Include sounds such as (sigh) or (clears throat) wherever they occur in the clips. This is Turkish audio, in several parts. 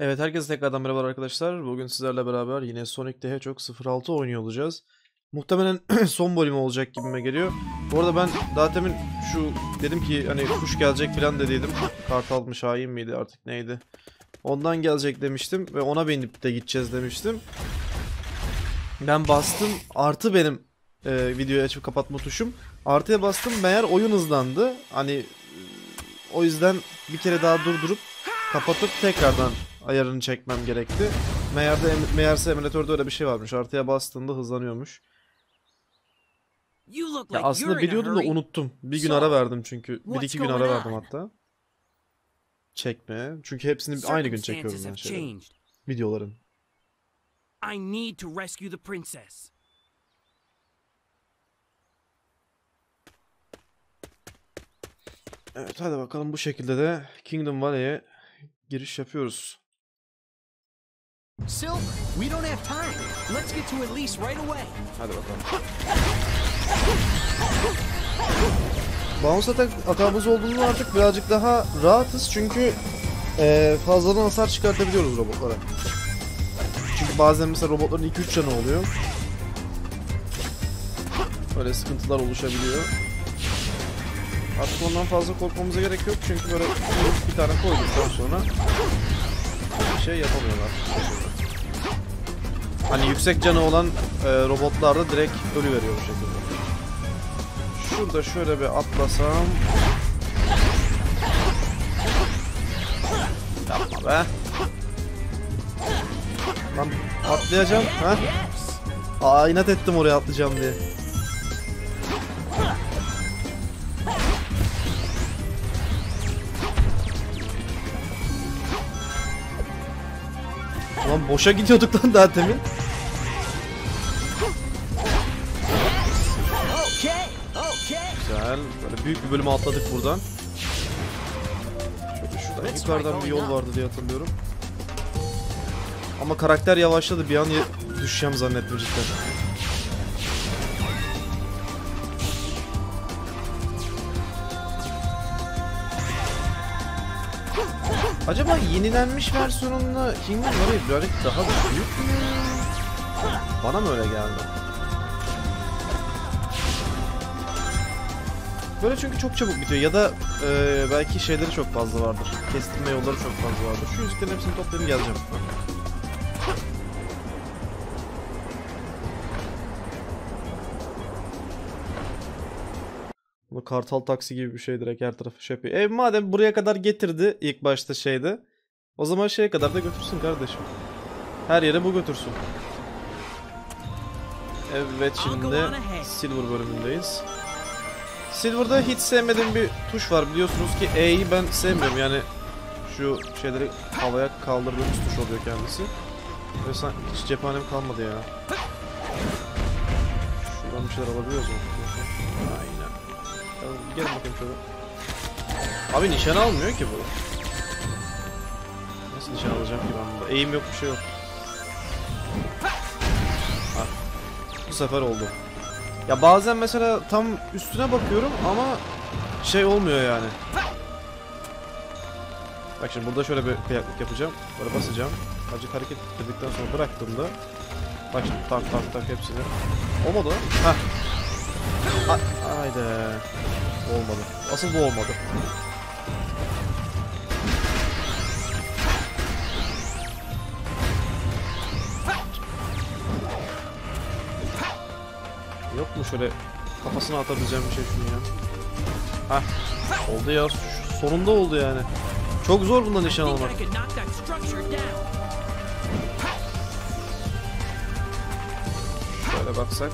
Evet herkese tekrardan merhaba arkadaşlar. Bugün sizlerle beraber yine Sonic the Hedgehog 06 oynuyor olacağız. Muhtemelen (clears throat) son bölüm olacak gibime geliyor. Bu arada ben daha demin şu dedim ki hani kuş gelecek falan dediydim. Kartal mı Şahin miydi artık neydi. Ondan gelecek demiştim ve ona binip de gideceğiz demiştim. Ben bastım artı benim e, videoyu açıp kapatma tuşum. Artıya bastım meğer oyun hızlandı. Hani e, o yüzden bir kere daha durdurup kapatıp tekrardan ayarını çekmem gerekti. Meğer de, meğerse emülatörde öyle bir şey varmış. Artıya bastığında hızlanıyormuş. Ya aslında biliyordum da unuttum. Bir gün ara verdim çünkü. Bir iki gün ara verdim hatta. Çekme. Çünkü hepsini aynı gün çekiyorum ben şeyleri. Videoların. I need to rescue the princess. Evet hadi bakalım bu şekilde de Kingdom Valley'e giriş yapıyoruz. Silver, we don't have time. Let's get to Elise right away. Hadi bakalım. Bounce atak atağımız olduğunda artık birazcık daha rahatız çünkü eee fazladan hasar çıkartabiliyoruz robotlara. Çünkü bazen mesela robotların 2-3 canı oluyor. Böyle sıkıntılar oluşabiliyor. Artık ondan fazla korkmamıza gerek yok çünkü böyle bir tane koyduktan sonra bir şey yapamıyorlar. Hani yüksek canı olan e, robotlarda direkt ölü veriyor bu şekilde. Şurada şöyle bir atlasam. Yapma be. Lan atlayacağım. Ha? Aa inat ettim oraya atlayacağım diye. Ulan boşa gidiyorduk lan daha demin. Güzel. Böyle büyük bir bölümü atladık buradan. Şöyle şuradan yukarıdan bir yol vardı diye hatırlıyorum. Ama karakter yavaşladı. Bir an düşeceğim zannettim cidden. Acaba yenilenmiş versiyonunda Kingdom Valley birazcık daha da büyük mü? Bana mı öyle geldi? Böyle çünkü çok çabuk bitiyor ya da e, belki şeyleri çok fazla vardır. Kestirme yolları çok fazla vardır. Şu yüzüklerin hepsini toplayayım geleceğim. Kartal taksi gibi bir şey direkt her tarafı şey yapıyor. E madem buraya kadar getirdi ilk başta şeyde. O zaman şeye kadar da götürsün kardeşim. Her yere bu götürsün. Evet şimdi Silver bölümündeyiz. Silver'da hiç sevmediğim bir tuş var biliyorsunuz ki E'yi ben sevmiyorum yani şu şeyleri havaya kaldırdığımız tuş oluyor kendisi. Ve sen hiç cephanem kalmadı ya. Şuradan bir şeyler alabiliyoruz mu? Aynen. Tamam, Gel bakayım şöyle. Abi nişan almıyor ki bu. Nasıl nişan alacağım ki ben burada? Eğim yok bir şey yok. Ah. Bu sefer oldu. Ya bazen mesela tam üstüne bakıyorum ama şey olmuyor yani. Bak şimdi burada şöyle bir kıyaklık yapacağım. Böyle basacağım. Azıcık hareket ettirdikten sonra bıraktığımda Bak şimdi tak tak tak hepsini. Olmadı. Heh. Ha haydi. Olmadı. Asıl bu olmadı. Yok mu şöyle kafasına atabileceğim bir şey şunu ya? Hah. Oldu ya. Şu- Sonunda oldu yani. Çok zor bundan nişan almak. Şöyle baksak.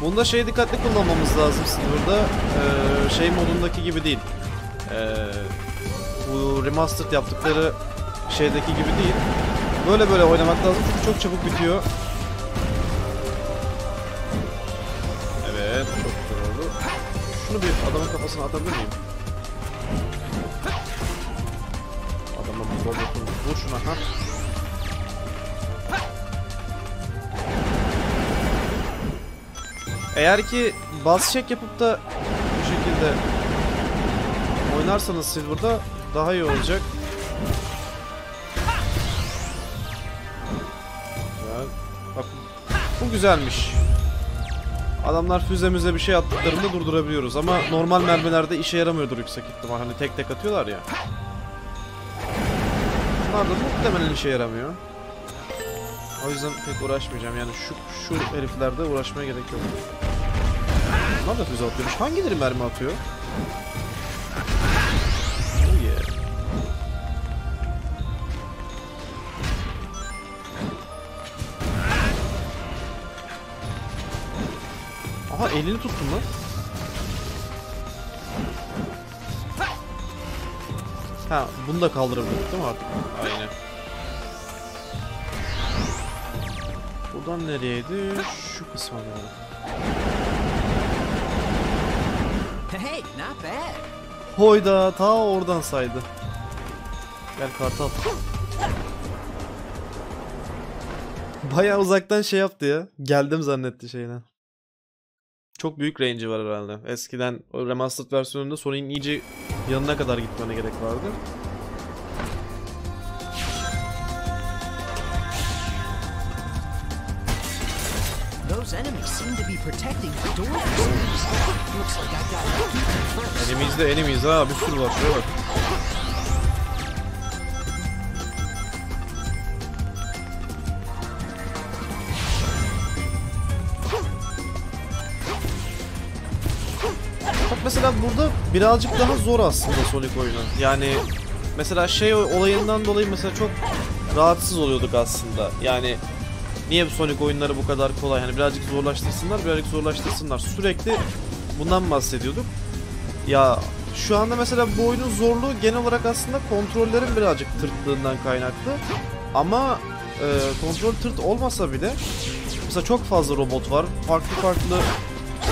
Bunda şey dikkatli kullanmamız lazım Silver'da. Ee, şey modundaki gibi değil. Ee, bu remastered yaptıkları şeydeki gibi değil. Böyle böyle oynamak lazım çünkü çok çabuk bitiyor. Evet, çok güzel oldu. Şunu bir adamın kafasına atabilir miyim? Bir robotun vur şuna ha. Eğer ki bas check yapıp da bu şekilde oynarsanız Silver'da daha iyi olacak. Güzel. Bak bu güzelmiş. Adamlar füze müze bir şey attıklarında durdurabiliyoruz ama normal mermilerde işe yaramıyordur yüksek ihtimal. Hani tek tek atıyorlar ya. Bunlar da muhtemelen işe yaramıyor. O yüzden pek uğraşmayacağım. Yani şu şu heriflerde uğraşmaya gerek yok. Bunlar da füze atıyormuş. Hangileri mermi atıyor? Oh yeah. Aha elini tuttum lan. Ha bunu da kaldırabiliriz değil mi artık? Aynen. Buradan nereyeydi? Şu kısma doğru. Hey, not bad. Hoyda ta oradan saydı. Gel kartal. Bayağı uzaktan şey yaptı ya. Geldim zannetti şeyine. Çok büyük range'i var herhalde. Eskiden o remastered versiyonunda Sonic'in iyice yanına kadar gitmene gerek vardı. Seem to be protecting the door. Looks like I got lucky first. Enemizde enemiz ha bir sürü var şuraya bak. Bak mesela burada birazcık daha zor aslında Sonic oyunu. Yani mesela şey olayından dolayı mesela çok rahatsız oluyorduk aslında. Yani niye bu Sonic oyunları bu kadar kolay? Hani birazcık zorlaştırsınlar, birazcık zorlaştırsınlar. Sürekli bundan bahsediyorduk. Ya şu anda mesela bu oyunun zorluğu genel olarak aslında kontrollerin birazcık tırtlığından kaynaklı. Ama e, kontrol tırt olmasa bile mesela çok fazla robot var. Farklı farklı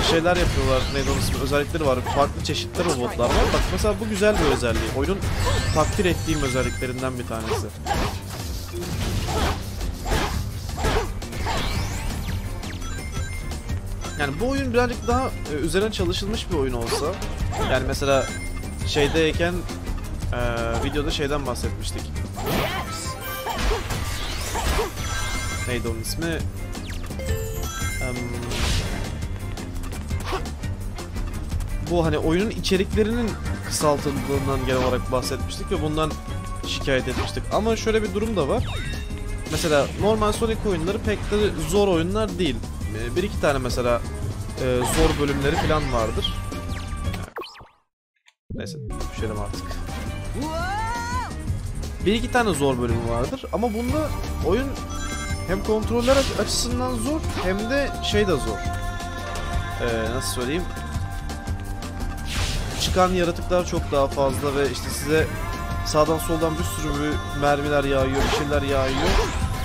şeyler yapıyorlar. Neydi onun ismi? Özellikleri var. Farklı çeşitli robotlar var. Bak mesela bu güzel bir özelliği. Oyunun takdir ettiğim özelliklerinden bir tanesi. Yani bu oyun birazcık daha e, üzerine çalışılmış bir oyun olsa yani mesela şeydeyken e, videoda şeyden bahsetmiştik. Neydi onun ismi? Em, bu hani oyunun içeriklerinin kısaltıldığından genel olarak bahsetmiştik ve bundan şikayet etmiştik. Ama şöyle bir durum da var. Mesela normal Sonic oyunları pek de zor oyunlar değil. Ee, Bir iki tane mesela e, zor bölümleri falan vardır. Neyse düşelim artık. Bir iki tane zor bölümü vardır ama bunda oyun hem kontroller aç- açısından zor hem de şey de zor. Ee, nasıl söyleyeyim? Çıkan yaratıklar çok daha fazla ve işte size sağdan soldan bir sürü mermiler yağıyor, bir şeyler yağıyor.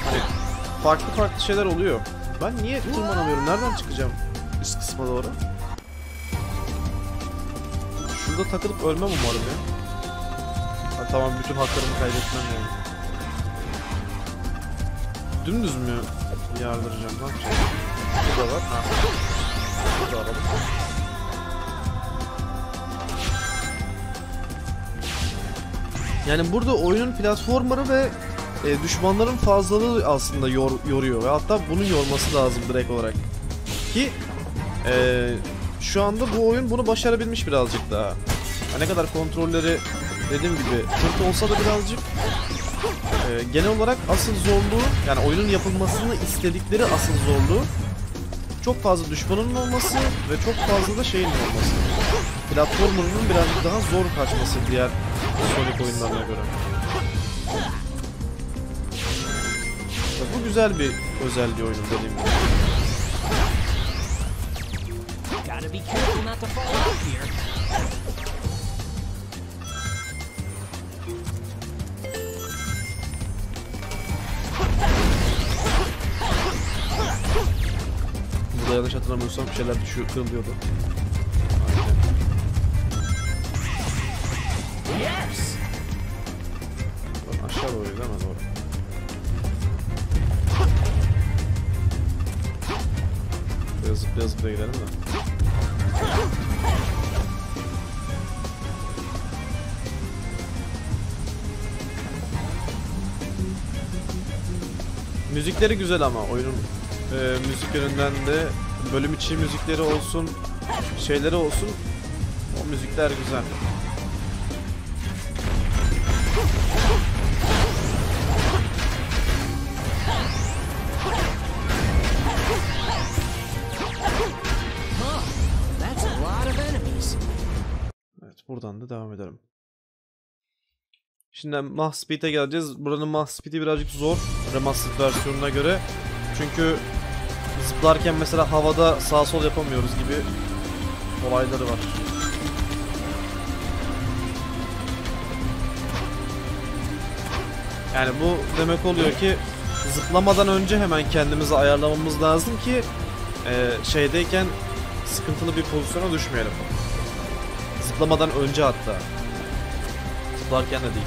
Hani farklı farklı şeyler oluyor. Ben niye tırmanamıyorum? Nereden çıkacağım üst kısma doğru? Şurada takılıp ölmem umarım ya. Ha, tamam bütün haklarımı kaybetmem yani. Dümdüz mü yardıracağım? Ne yapacağım? Burada var. Ha. Burada alalım. Yani burada oyunun platformerı ve e, düşmanların fazlalığı aslında yor, yoruyor ve hatta bunun yorması lazım direkt olarak. Ki e, şu anda bu oyun bunu başarabilmiş birazcık daha. Ha, ne kadar kontrolleri dediğim gibi tırt olsa da birazcık e, genel olarak asıl zorluğu yani oyunun yapılmasını istedikleri asıl zorluğu çok fazla düşmanın olması ve çok fazla da şeyin olması. Platformer'ın birazcık daha zor kaçması diğer Sonic oyunlarına göre. Güzel bir özelliği oyunun dediğim gibi. Burada yanlış hatırlamıyorsam bir şeyler düşüyor, kırılıyordu. Zıplaya zıplaya gidelim de. Müzikleri güzel ama oyunun e, müzik yönünden de bölüm içi müzikleri olsun, şeyleri olsun. O müzikler güzel. Devam edelim. Şimdi Mach Speed'e geleceğiz. Buranın Mach Speed'i birazcık zor remastered versiyonuna göre. Çünkü zıplarken mesela havada sağ sol yapamıyoruz gibi olayları var. Yani bu demek oluyor ki zıplamadan önce hemen kendimizi ayarlamamız lazım ki e, şeydeyken sıkıntılı bir pozisyona düşmeyelim. Zıplamadan önce hatta. Zıplarken de değil.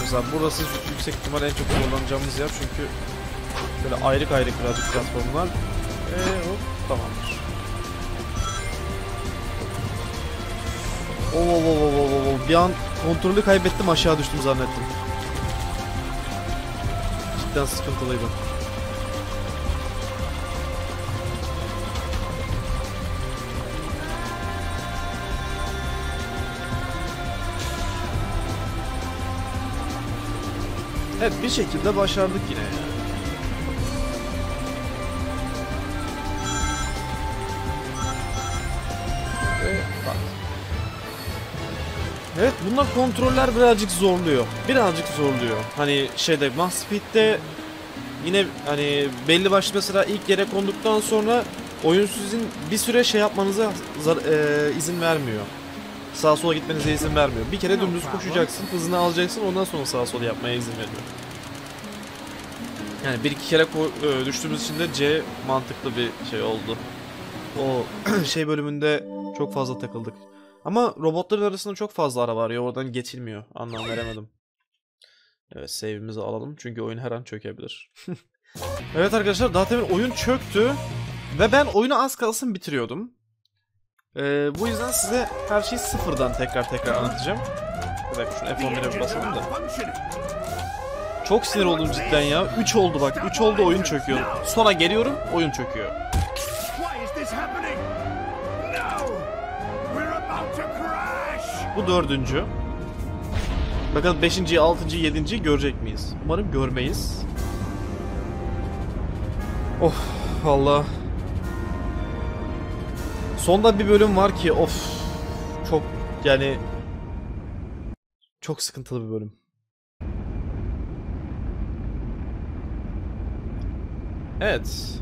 Mesela burası yüksek ihtimal en çok kullanacağımız yer çünkü böyle ayrık ayrık birazcık platformlar. Eee hop tamamdır. Oo, oo, oo, oo, oo, oo. Bir an kontrolü kaybettim aşağı düştüm zannettim. Cidden sıkıntılıydı. Evet bir şekilde başardık yine bak. Evet bunlar kontroller birazcık zorluyor. Birazcık zorluyor. Hani şeyde Max Speed'de yine hani belli başlı mesela ilk yere konduktan sonra oyun sizin bir süre şey yapmanıza e, izin vermiyor. Sağa sola gitmenize izin vermiyor. Bir kere dümdüz koşacaksın, hızını alacaksın, ondan sonra sağa sola yapmaya izin veriyor. Yani bir iki kere e, düştüğümüz için de C mantıklı bir şey oldu. O (clears throat) şey bölümünde çok fazla takıldık. Ama robotların arasında çok fazla ara var ya oradan geçilmiyor. Anlam veremedim. Evet save'imizi alalım çünkü oyun her an çökebilir. (laughs) evet arkadaşlar daha demin oyun çöktü. Ve ben oyunu az kalsın bitiriyordum. Ee, bu yüzden size her şeyi sıfırdan tekrar tekrar anlatacağım. Bir dakika şunu F11'e bir basalım da. Çok sinir oldum cidden ya. 3 oldu bak. 3 oldu oyun çöküyor. Sonra geliyorum oyun çöküyor. Bu dördüncü. Bakalım beşinciyi, altıncıyı, yedinciyi görecek miyiz? Umarım görmeyiz. Of valla. Sonda bir bölüm var ki of çok yani çok sıkıntılı bir bölüm. Evet.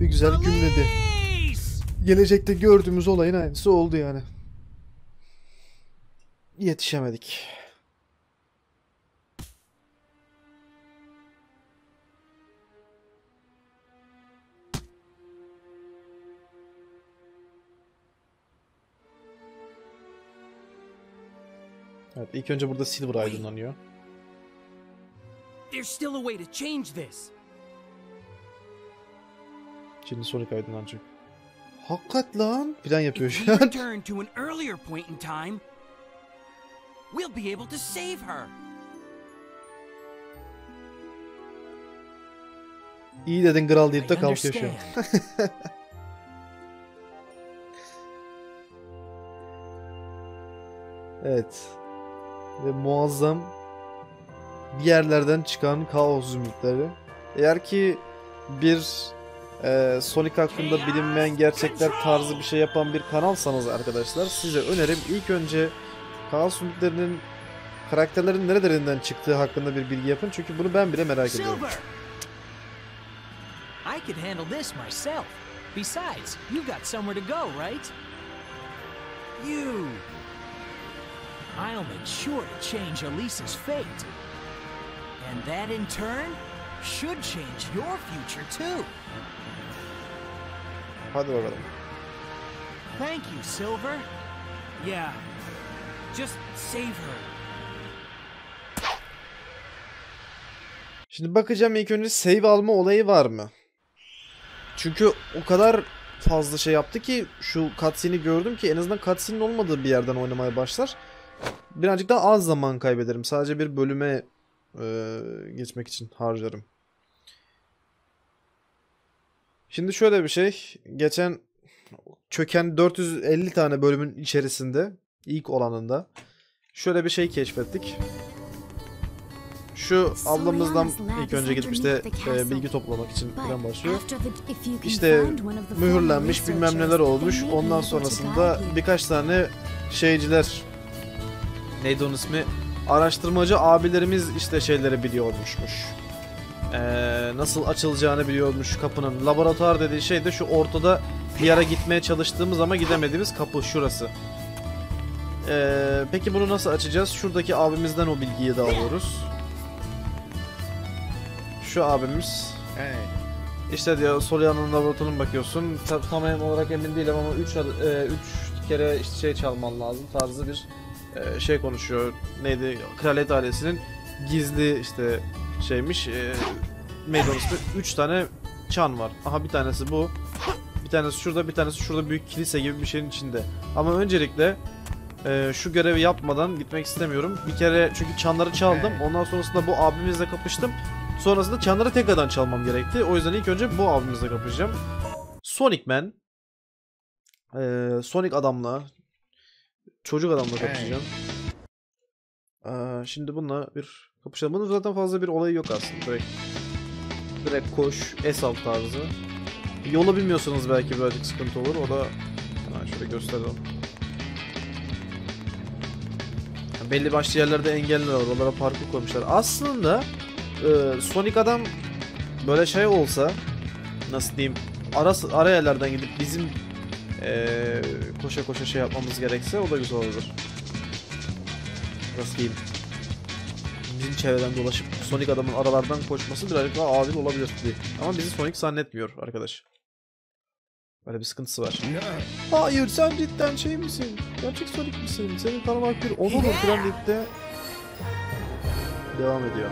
Bir güzel gümledi. Gelecekte gördüğümüz olayın aynısı oldu yani. Yetişemedik. Evet ilk önce burada Silver aydınlanıyor. There's still a way to change this. Şimdi Sonic aydınlanacak. Hakikat lan. Plan yapıyor şu an. return to an earlier point in time, we'll be able to save her. İyi dedin kral deyip de kalkıyor şu an. (laughs) Evet. Ve muazzam bir yerlerden çıkan kaos zümrütleri. Eğer ki bir e, Sonic hakkında bilinmeyen gerçekler tarzı bir şey yapan bir kanalsanız arkadaşlar size önerim ilk önce kaos zümrütlerinin karakterlerin nerelerinden çıktığı hakkında bir bilgi yapın çünkü bunu ben bile merak ediyorum. I could handle this myself. Besides, you got somewhere to go, right? You! I'll make sure to change Elisa's fate. And that in turn should change your future too. Hadi bakalım. Thank you, Silver. Yeah. Just save her. Şimdi bakacağım ilk önce save alma olayı var mı? Çünkü o kadar fazla şey yaptı ki şu cutscene'i gördüm ki en azından cutscene'in olmadığı bir yerden oynamaya başlar. Birazcık daha az zaman kaybederim. Sadece bir bölüme e, geçmek için harcarım. Şimdi şöyle bir şey. Geçen çöken 450 tane bölümün içerisinde ilk olanında şöyle bir şey keşfettik. Şu ablamızdan ilk önce gidip işte e, bilgi toplamak için falan başlıyor. İşte mühürlenmiş bilmem neler olmuş. Ondan sonrasında birkaç tane şeyciler neydi onun ismi? Araştırmacı abilerimiz işte şeyleri biliyormuşmuş. Ee, nasıl açılacağını biliyormuş kapının. Laboratuvar dediği şey de şu ortada bir ara gitmeye çalıştığımız ama gidemediğimiz kapı şurası. Ee, peki bunu nasıl açacağız? Şuradaki abimizden o bilgiyi de alıyoruz. Şu abimiz işte diyor Solian'ın laboratuvarına bakıyorsun. Ta- tam olarak emin değilim ama 3 3 kere işte şey çalman lazım tarzı bir e, şey konuşuyor. Neydi? Kraliyet ailesinin gizli işte şeymiş. E, ismi? 3 tane çan var. Aha bir tanesi bu. Bir tanesi şurada, bir tanesi şurada büyük kilise gibi bir şeyin içinde. Ama öncelikle e, şu görevi yapmadan gitmek istemiyorum. Bir kere çünkü çanları çaldım. Ondan sonrasında bu abimizle kapıştım. Sonrasında çanları tekrardan çalmam gerekti. O yüzden ilk önce bu abimizle kapışacağım. Sonic Man. Ee, Sonic adamla. Çocuk adamla kapışacağım. Ee, şimdi bununla bir kapışalım. Bunun zaten fazla bir olayı yok aslında. Direkt, direkt koş, es al tarzı. Yolu bilmiyorsanız belki birazcık sıkıntı olur. O da hemen şöyle gösterelim. Belli başlı yerlerde engeller var. Oralara parkur koymuşlar. Aslında e, Sonic adam böyle şey olsa nasıl diyeyim ara, ara yerlerden gidip bizim e, koşa koşa şey yapmamız gerekse o da güzel olur. Nasıl diyeyim bizim çevreden dolaşıp Sonic adamın aralardan koşması birazcık daha adil olabilir diye. Ama bizi Sonic zannetmiyor arkadaş. Böyle bir sıkıntısı var. Hayır sen cidden şey misin? Gerçek Sonic misin? Seni tanımak bir onur falan deyip de devam ediyor.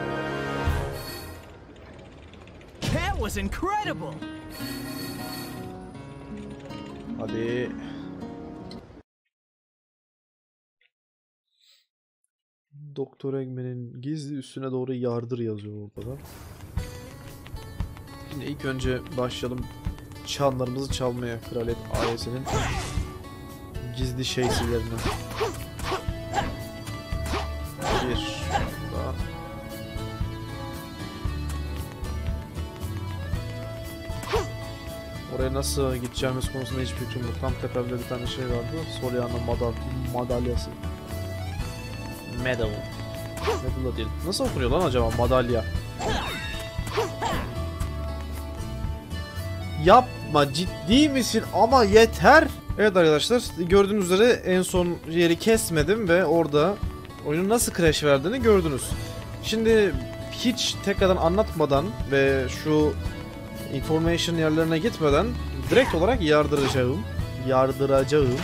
That was incredible! Hadi. Doktor Eggman'in gizli üstüne doğru yardır yazıyor ortada. Şimdi ilk önce başlayalım çanlarımızı çalmaya kraliyet ailesinin gizli şeysilerine. Bir Oraya nasıl gideceğimiz konusunda hiçbir fikrim yok. Tam tepemde bir tane şey vardı. Soliana madal madalyası. Medal. Medal da değil. Nasıl okunuyor lan acaba madalya? Yapma ciddi misin ama yeter. Evet arkadaşlar gördüğünüz üzere en son yeri kesmedim ve orada oyunun nasıl crash verdiğini gördünüz. Şimdi hiç tekrardan anlatmadan ve şu information yerlerine gitmeden direkt olarak yardıracağım. Yardıracağım.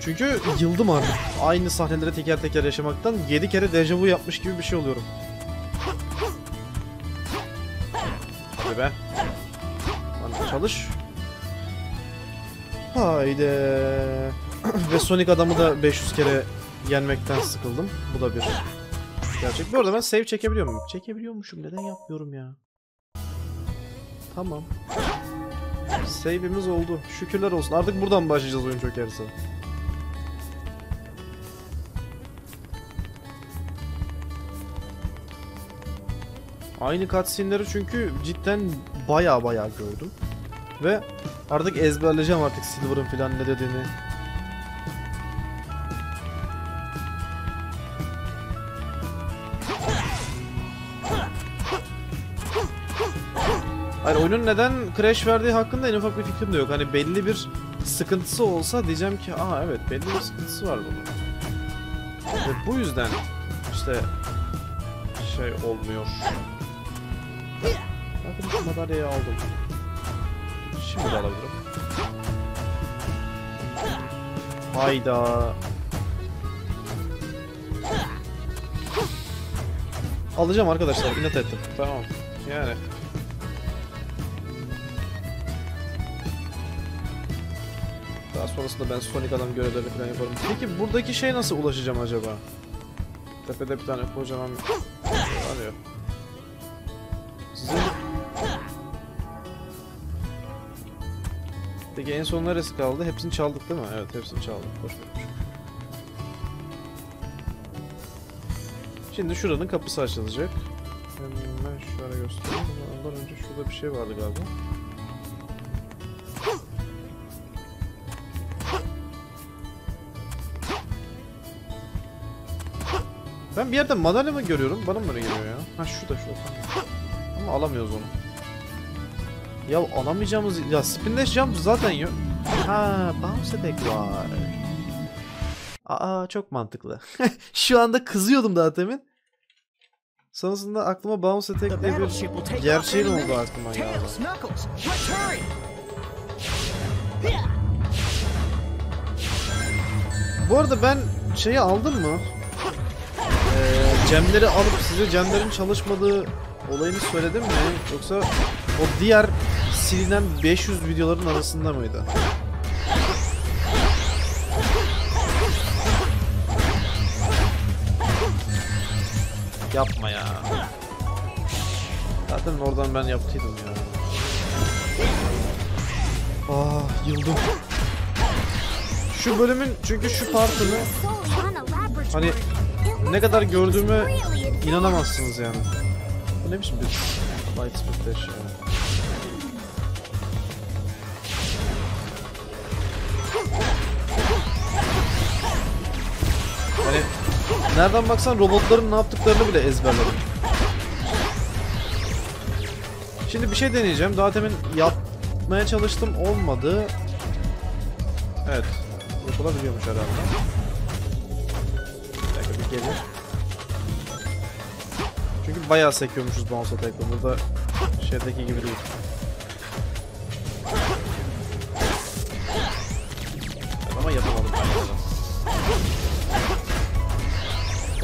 Çünkü yıldım artık. Aynı sahneleri teker teker yaşamaktan 7 kere dejavu yapmış gibi bir şey oluyorum. Hadi be. Lan çalış. Haydi. Ve Sonic adamı da 500 kere yenmekten sıkıldım. Bu da bir gerçek. Bu arada ben save çekebiliyor muyum? Çekebiliyormuşum. Neden yapmıyorum ya? Tamam. Save'imiz oldu. Şükürler olsun. Artık buradan başlayacağız oyun çökerse. Aynı cutscene'leri çünkü cidden baya baya gördüm. Ve artık ezberleyeceğim artık Silver'ın filan ne dediğini. Hayır oyunun neden crash verdiği hakkında en ufak bir fikrim de yok. Hani belli bir sıkıntısı olsa diyeceğim ki aa evet belli bir sıkıntısı var bunun. Ve bu yüzden işte şey olmuyor. Bakın şu madalyayı aldım. Şimdi de alabilirim. Hayda. Alacağım arkadaşlar. inat ettim. Tamam. Yani. Sonrasında ben Sonic adam görevlerini falan yaparım. Peki buradaki şey nasıl ulaşacağım acaba? Tepede bir tane kocaman ya. Sizin... Peki en son neresi kaldı? Hepsini çaldık değil mi? Evet hepsini çaldık. Boş ver. Şimdi şuranın kapısı açılacak. Hemen şöyle göstereyim. Ondan önce şurada bir şey vardı galiba. Ben bir yerde madalya mı görüyorum? Bana mı öyle geliyor ya? Ha şurada şurada. tamam. Ama alamıyoruz onu. Ya alamayacağımız... Ya Spindash Jump zaten yok. Ha Bounce Attack var. Aa çok mantıklı. (laughs) Şu anda kızıyordum daha temin. Sonrasında aklıma Bounce Attack diye bir gerçeğin oldu aklıma hurry! Bu arada ben şeyi aldım mı? Ee, cemleri alıp size cemlerin çalışmadığı olayını söyledim mi? Yoksa o diğer silinen 500 videoların arasında mıydı? Yapma ya. Zaten oradan ben yaptıydım ya. Ah yıldım. Şu bölümün çünkü şu partını hani ne kadar gördüğüme inanamazsınız yani. Bu ne biçim bir Light Dash ya. Yani nereden baksan robotların ne yaptıklarını bile ezberledim. Şimdi bir şey deneyeceğim. Daha temin yapmaya çalıştım olmadı. Evet. Yapılabiliyormuş herhalde. Gelir. Çünkü bayağı sekiyormuşuz bounce attack'la. Burada şeydeki gibi değil. Ama yapamadım.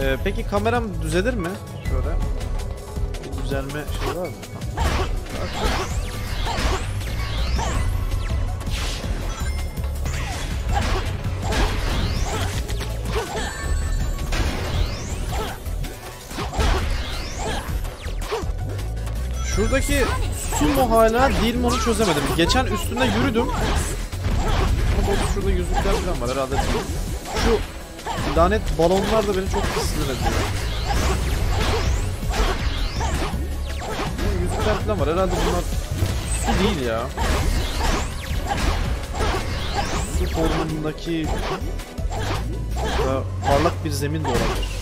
Ee, peki kameram düzelir mi? Şöyle. Bir düzelme şey var mı? Şuradaki sumo hala değil mi onu çözemedim. Geçen üstünde yürüdüm. Şurada yüzükler falan var herhalde. Şu lanet balonlar da beni çok sinir ediyor. Yüzükler falan var herhalde bunlar su değil ya. Su formundaki parlak bir zemin de olabilir.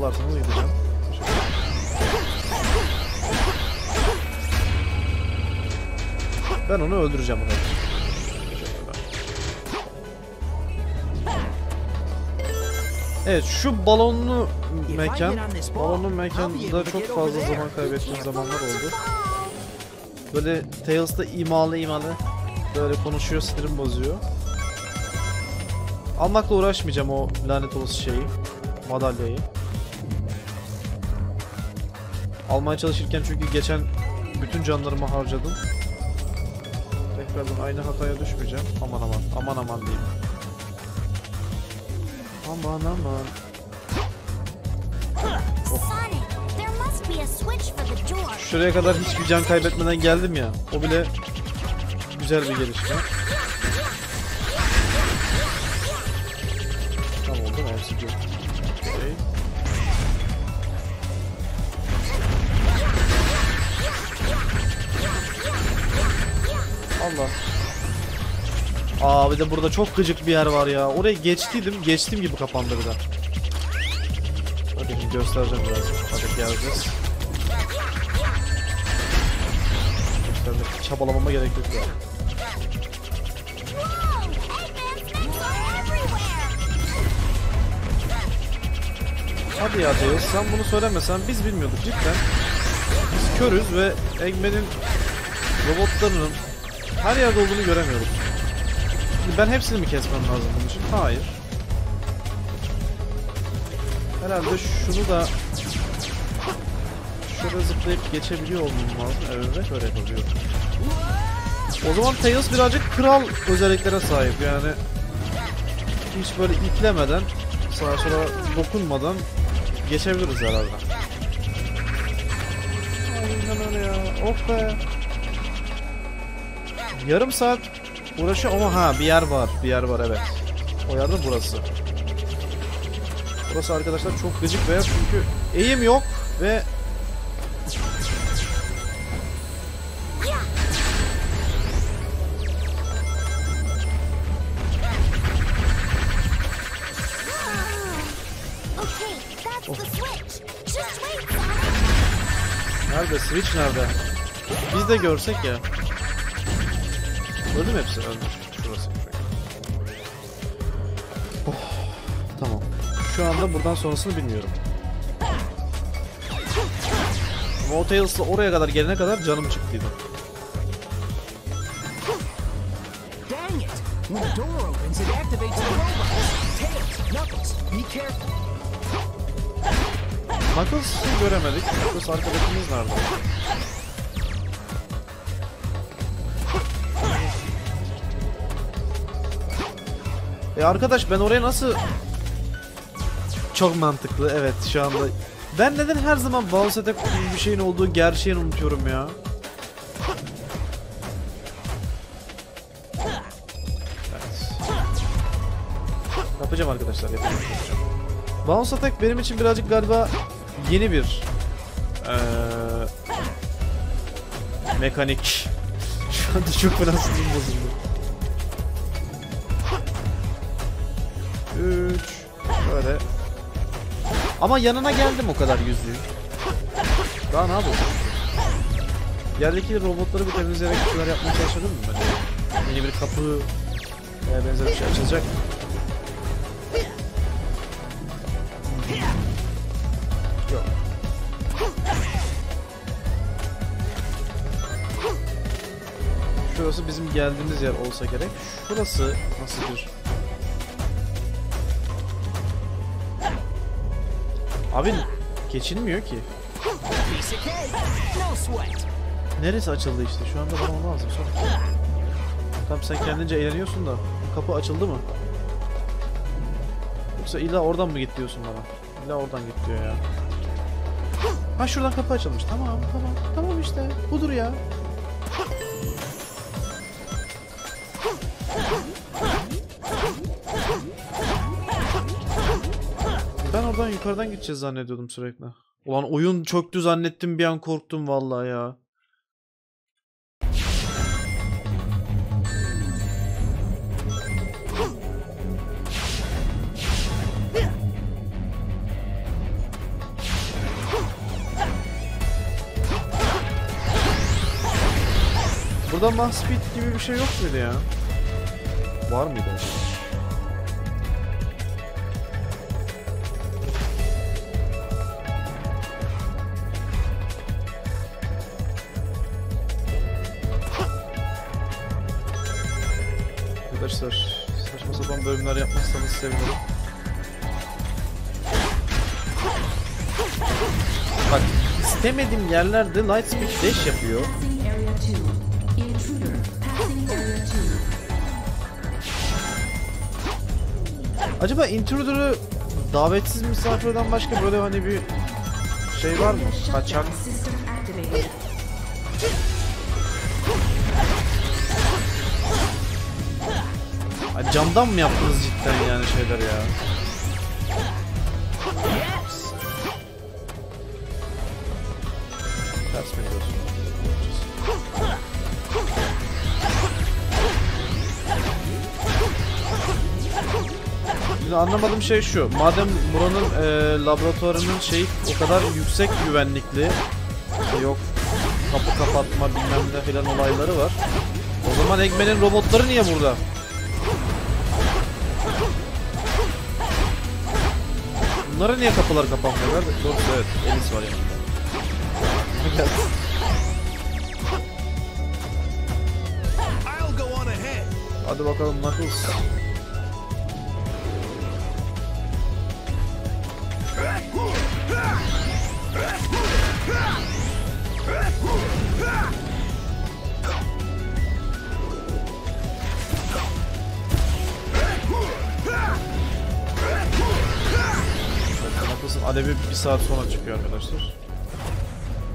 Salarsanız gideceğim. Ben onu öldüreceğim ona. Evet şu balonlu mekan, balonlu mekanda çok fazla zaman kaybettiğim zamanlar oldu. Böyle Tails'da imalı imalı böyle konuşuyor sinirim bozuyor. Almakla uğraşmayacağım o lanet olası şeyi, madalyayı. Almaya çalışırken çünkü geçen bütün canlarımı harcadım. Tekrardan aynı hataya düşmeyeceğim. Aman aman, aman aman diyeyim. Aman aman. Door. Şuraya kadar hiçbir can kaybetmeden geldim ya. O bile güzel bir gelişme. Allah. Aa bir de burada çok gıcık bir yer var ya. Oraya geçtiydim. Geçtiğim gibi kapandı bir de. Hadi göstereceğim biraz. Hadi geleceğiz. Göstermek, çabalamama gerek yok ya. Hadi ya Tails sen bunu söylemesen biz bilmiyorduk cidden. Biz körüz ve Eggman'in robotlarının her yerde olduğunu göremiyoruz. Şimdi ben hepsini mi kesmem lazım bunun için? Hayır. Herhalde şunu da şöyle zıplayıp geçebiliyor olmam lazım. Evet öyle yapabiliyorum. O zaman Tails birazcık kral özelliklere sahip yani. Hiç böyle itlemeden, sağa sola dokunmadan geçebiliriz herhalde. Aynen öyle ya. Of be. Yarım saat uğraşıyor ama ha bir yer var. Bir yer var evet. O yerde burası. Burası arkadaşlar çok gıcık beyaz çünkü eğim yok ve Oh. nerede? Switch nerede? Biz de görsek ya. Öldü mü hepsi? Öldü. Şurası. Oh, tamam. Şu anda buradan sonrasını bilmiyorum. Ama o Tails'la oraya kadar gelene kadar canım çıktıydı. Dang it! When the door opens, it activates the robots. Tails, Knuckles, be careful. Knuckles'ı göremedik. Knuckles arkadaşımız nerede? E arkadaş ben oraya nasıl... Çok mantıklı evet şu anda. Ben neden her zaman bounce bir şeyin olduğu gerçeğini unutuyorum ya. Yapacağım arkadaşlar yapacağım. Bounce Attack benim için birazcık galiba yeni bir eee, mekanik. Şu anda çok sinirim bozuldu. 3 Böyle. Ama yanına geldim o kadar yüzüğün. Daha ne yapalım? Yerdeki robotları bir temizleyerek şeyler yapmaya çalışalım mı ben? Yeni bir kapı veya benzer bir şey açılacak. Yok. Şurası bizim geldiğimiz yer olsa gerek. Şurası nasıl bir... Abi geçilmiyor ki. Neresi açıldı işte? Şu anda bana lazım. Sonra. Tamam sen kendince eğleniyorsun da. Kapı açıldı mı? Yoksa illa oradan mı git diyorsun bana? İlla oradan git diyor ya. Ha şuradan kapı açılmış. Tamam tamam. Tamam işte. Budur ya. Yukarıdan gideceğiz zannediyordum sürekli. Ulan oyun çöktü zannettim bir an korktum vallahi ya. Burada max speed gibi bir şey yok muydu ya? Var mıydı acaba? Arkadaşlar saçma sapan bölümler yapmazsanız sevinirim. Bak istemediğim yerlerde Lightspeed dash yapıyor. Passing Area 2. Intruder. Passing Area 2. Acaba Intruder'ı davetsiz misafirden başka böyle hani bir şey var mı? Kaçak. Camdan mı yaptınız cidden yani şeyler ya? Anlamadığım şey şu. Madem buranın e, laboratuvarının şey o kadar yüksek güvenlikli yok kapı kapatma bilmem ne filan olayları var. O zaman Eggman'in robotları niye burada? Bunlara niye kapılar kapanmıyor? Nerede? Doğru evet. Elis var yanında. Gel. I'll go on ahead. Hadi bakalım Knuckles. Knuckles'ın alevi bir saat sonra çıkıyor arkadaşlar.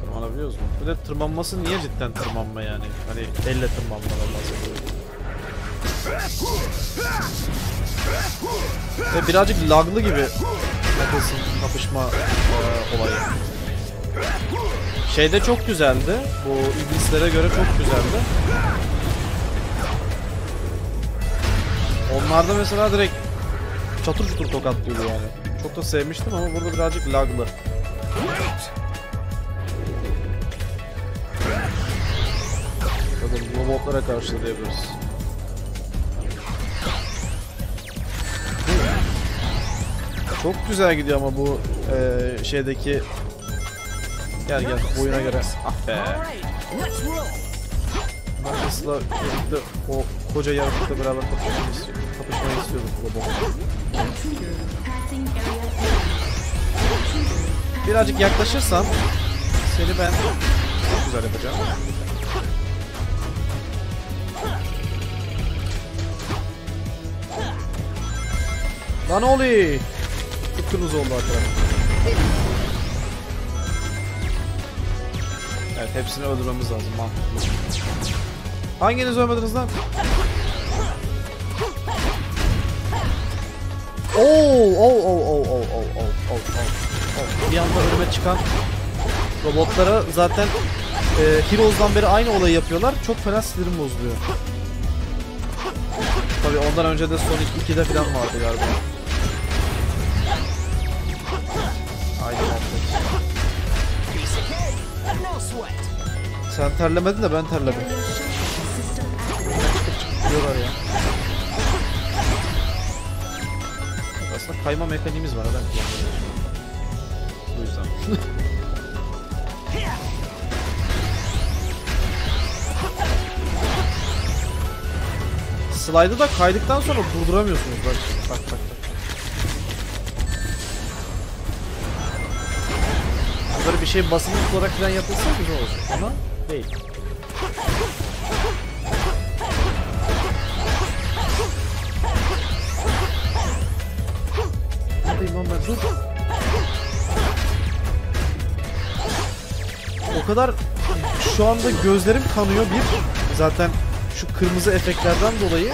Tırmanabiliyoruz mu? Bir de tırmanması niye cidden tırmanma yani? Hani elle tırmanmadan bahsediyorum. Birazcık laglı gibi Knuckles'ın kapışma e, olayı. Şeyde çok güzeldi. Bu İblislere göre çok güzeldi. Onlarda mesela direkt çatır çutur tokatlıyordu yani. Da sevmiştim ama burada birazcık laglı. Bakalım robotlara karşı da. Çok güzel gidiyor ama bu eee, şeydeki Gel gel oyuna göre. Ah be. Knuckles'la birlikte o koca yaratıkla beraber istiyor, kapışmayı istiyorduk clear. Birazcık yaklaşırsan seni ben çok güzel yapacağım. Lan oli! Kıpkırmızı oldu arkadaşlar. Evet hepsini öldürmemiz lazım mantıklı. Hanginiz ölmediniz lan? Oo, oo, oo, oo, oo, oo, oo, oo, oo. Bir anda önüme çıkan robotlara zaten e, Heroes'dan beri aynı olayı yapıyorlar. Çok fena sinirim bozuluyor. Tabii ondan önce de Sonic 2'de falan vardı galiba. Aynı muhabbet. Sen terlemedin de ben terledim. Kayma mekaniğimiz var. Kullanmıyoruz? Bu yüzden. Slide'ı da kaydıktan sonra durduramıyorsunuz bak. Bak bak bak. Böyle bir şey basılı olarak falan yapılsa güzel olur. Ama değil. O kadar şu anda gözlerim kanıyor bir. Zaten şu kırmızı efektlerden dolayı.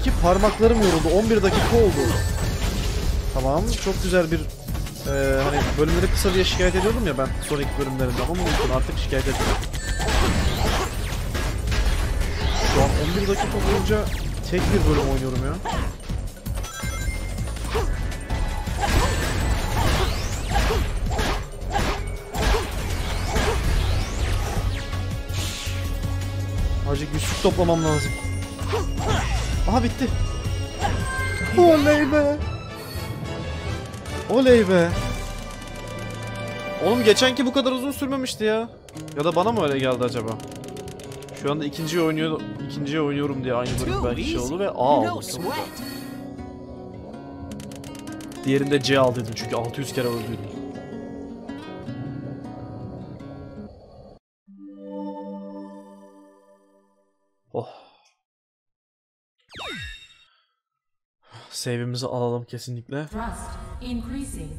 İki parmaklarım yoruldu. 11 dakika oldu. Tamam. Çok güzel bir eee, hani bölümleri kısa diye şikayet ediyordum ya ben Sonic bölümlerinde ama unuttum artık şikayet etmiyorum. Şu an 11 dakika boyunca tek bir bölüm oynuyorum ya. Toplamam lazım. Aha bitti. Oley be. Oley be. Oğlum geçenki bu kadar uzun sürmemişti ya. Ya da bana mı öyle geldi acaba? Şu anda ikinciyi oynuyor, ikinciyi oynuyorum diye aynı bölüm belki şey oldu ve A aldım. Diğerinde C aldıydım çünkü 600 kere öldüydüm. Save'imizi alalım kesinlikle. Thrust increasing.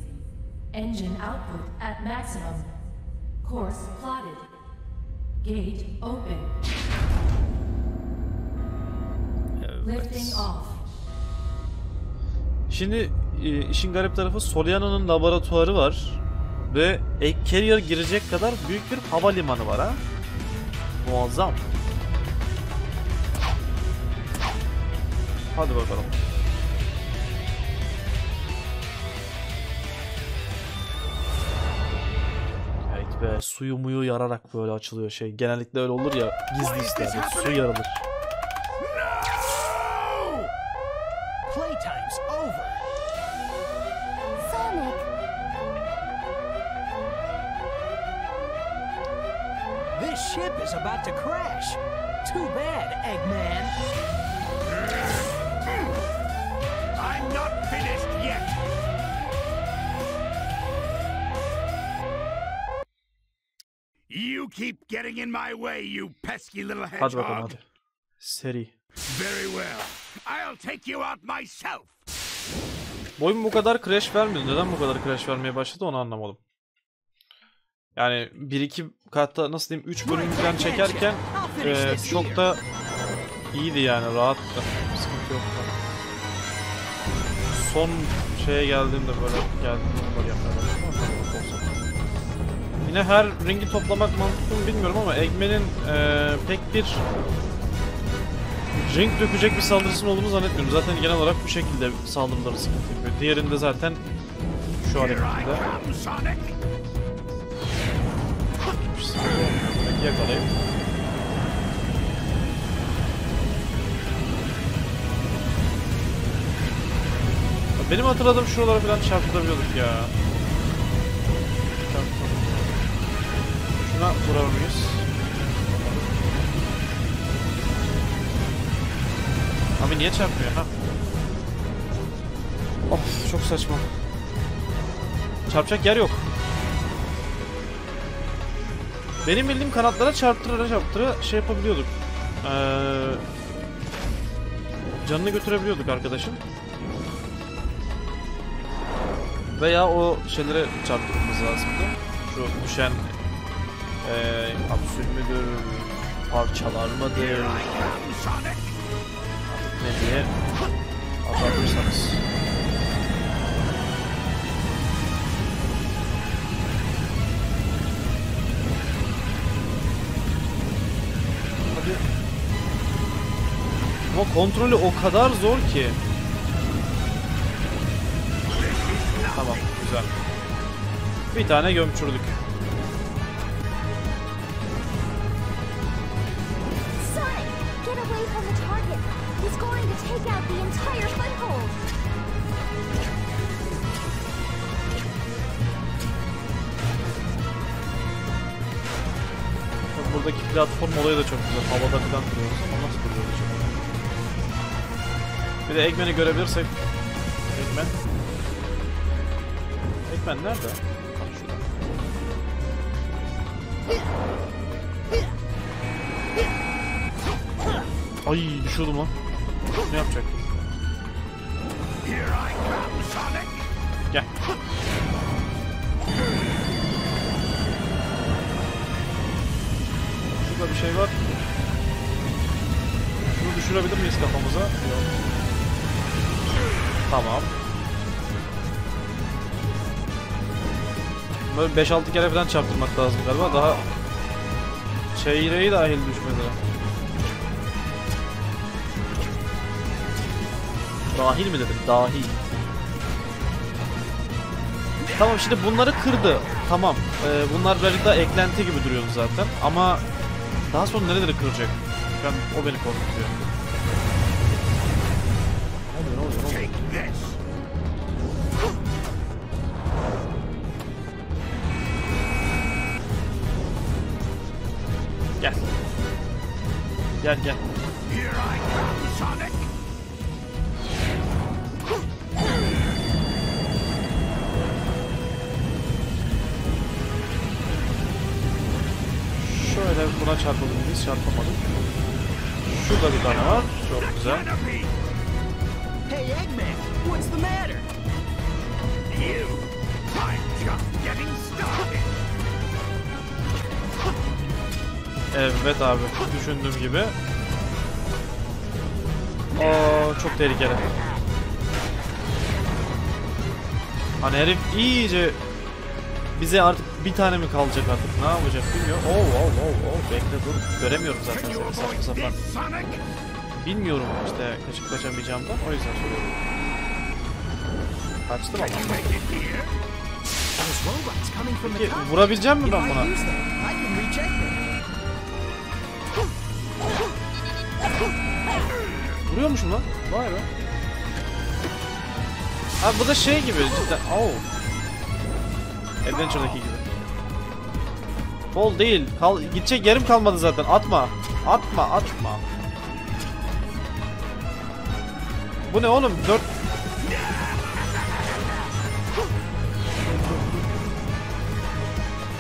Engine output at maximum. Course plotted. Gate open. Lifting off. Şimdi e, işin garip tarafı Soliana'nın laboratuvarı var. Ve Egg Carrier girecek kadar büyük bir havalimanı var ha. Muazzam. Hadi bakalım. Be suyu muyu yararak böyle açılıyor şey. Genellikle öyle olur ya gizli işlerde su yarılır. İn my way, you pesky little Hadi bakalım hedgehog. hadi. Seri. Very well. I'll take you out myself. Bu oyun bu kadar crash vermiyor. Neden bu kadar crash vermeye başladı onu anlamadım. Yani 1-2 katta nasıl diyeyim 3 bölüm falan çekerken e, çok da iyiydi yani rahattı. Sıkıntı yoktu. Son şeye geldiğimde böyle geldiğimde onları yapmaya başladım Yine her ringi toplamak mantıklı mı bilmiyorum ama Eggman'in e, pek bir Renk dökecek bir saldırısının olduğunu zannetmiyorum. Zaten genel olarak bu şekilde saldırıları sıkıntı yapıyor. Diğerinde zaten şu hareketinde. Belki yakalayayım. Benim hatırladığım şuralara falan çarptırabiliyorduk ya. Şuna vurur muyuz? Abi niye çarpmıyor ha? Of çok saçma. Çarpacak yer yok. Benim bildiğim kanatlara çarptıra çarptıra şey yapabiliyorduk. Ee, canını götürebiliyorduk arkadaşın. Veya o şeylere çarptırmamız lazımdı. Şu düşen ee, kapsül müdür, parçalar mıdır, Sonic. ne diye anlatırsanız. Hadi. Ama kontrolü o kadar zor ki. Tamam, güzel. Bir tane gömçürdük. Entire foothold. Buradaki platform olayı da çok güzel. Havada falan duruyoruz ama nasıl duruyoruz acaba? Bir de Eggman'i görebilirsek. Eggman. Eggman nerede? Ay düşüyordum lan. Ne yapacak? Gel. Şurada bir şey var. Şunu düşürebilir miyiz kafamıza? Yok. Tamam. Böyle 5-6 kere falan çarptırmak lazım galiba. Daha çeyreği dahil düşmedi. Dahil mi dedim? Dahil. Tamam şimdi bunları kırdı. Tamam. Ee, bunlar birazcık daha eklenti gibi duruyordu zaten. Ama daha sonra nereleri kıracak? Ben, o beni korkutuyor. Oluyor, oluyor. Gel. Gel gel. Evet abi düşündüğüm gibi. Aa çok tehlikeli. Hani herif iyice bize artık bir tane mi kalacak artık ne yapacak bilmiyorum. Oo oo oo oo bekle dur göremiyorum zaten seni saçma sapan. Bilmiyorum işte kaçıp kaçamayacağımdan o yüzden soruyorum. Kaçtım ama. Peki vurabileceğim mi ben buna? Vuruyormuşum lan. Vay be. Abi bu da şey gibi cidden. Oh. Adventure'daki gibi. Bol değil. Kal gidecek yerim kalmadı zaten. Atma. Atma, atma. Bu ne oğlum? 4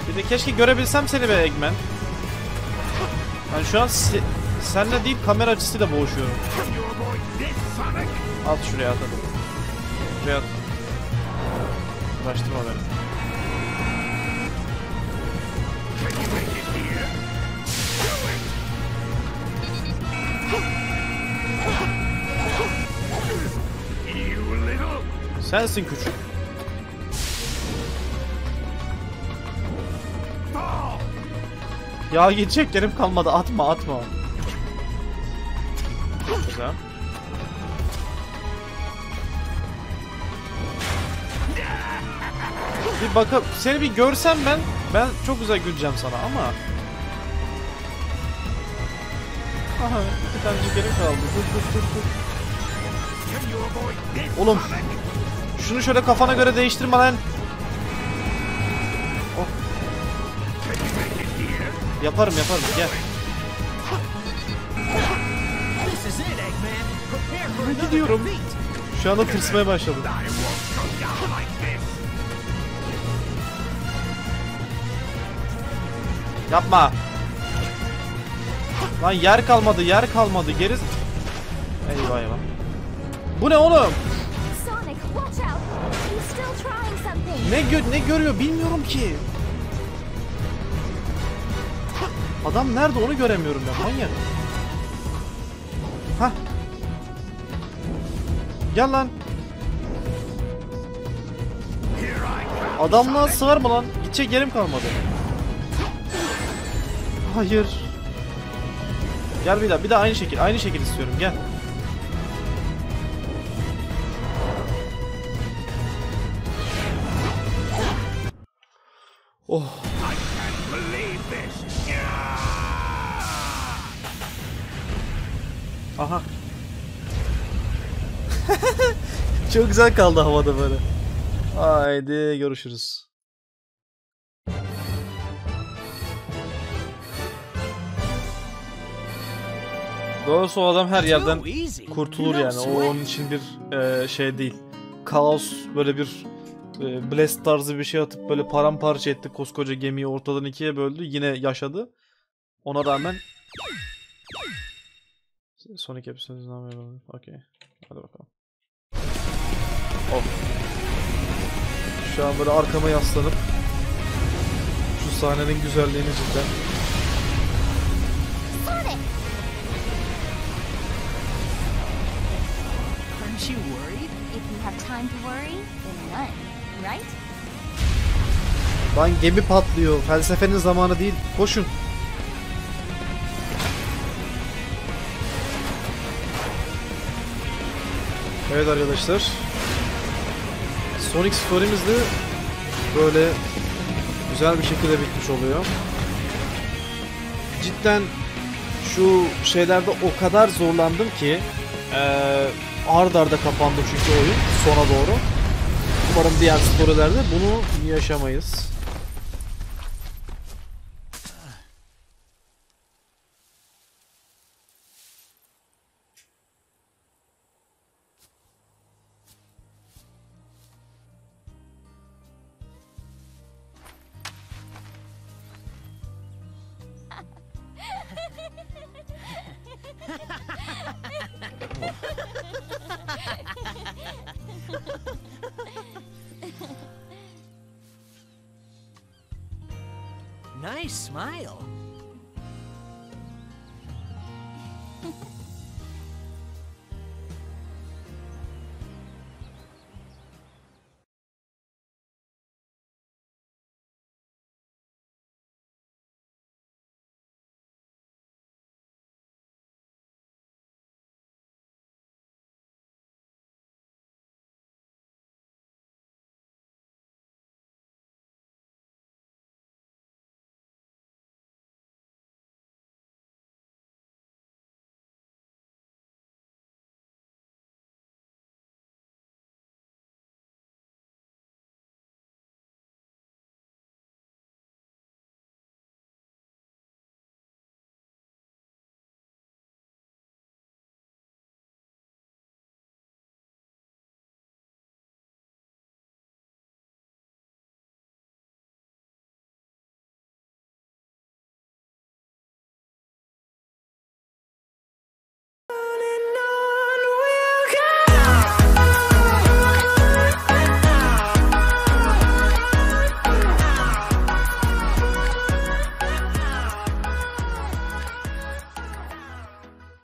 Bir de keşke görebilsem seni be Eggman. Ben şu an senle değil kamera açısıyla boğuşuyorum. At şuraya at hadi. Şuraya at. Uğraştırma beni. Sensin küçük. Ya gidecek yerim kalmadı. Atma atma. Güzel. Bir bakıp seni bir görsem ben ben çok güzel güleceğim sana ama Aha iki tanecik yerim kaldı. Dur dur dur dur. Oğlum. Şunu şöyle kafana göre değiştirme lan. Here? Yaparım yaparım gel. Gidiyorum? Şu anda tırsmaya başladım. Yapma. Lan yer kalmadı, yer kalmadı. Geri... Eyvah eyvah. Bu ne oğlum? Ne gö ne görüyor bilmiyorum ki. Adam nerede onu göremiyorum ben manyak. Hah. Gel lan. Adamlığa sığar mı lan? Gidecek yerim kalmadı. Hayır. Gel bir daha, bir daha aynı şekil, aynı şekil istiyorum. Gel. Oh, aha. Çok güzel kaldı havada böyle. Haydi görüşürüz. Doğrusu o adam her yerden kurtulur yani. O onun için bir e, şey değil. Kaos böyle bir e, blast tarzı bir şey atıp böyle paramparça etti. Koskoca gemiyi ortadan ikiye böldü. Yine yaşadı. Ona rağmen Sonic available. Okey. Hadi bakalım. Oh. Şu an böyle arkama yaslanıp şu sahnenin güzelliğini cidden! Aren't you worried? If you have time to worry, then none, right? Lan gemi patlıyor. Felsefenin zamanı değil. Koşun. Evet arkadaşlar. Sonic Story'miz de böyle güzel bir şekilde bitmiş oluyor. Cidden şu şeylerde o kadar zorlandım ki eee ard arda kapandı çünkü oyun sona doğru. Umarım diğer storylerde bunu yaşamayız. Nice smile.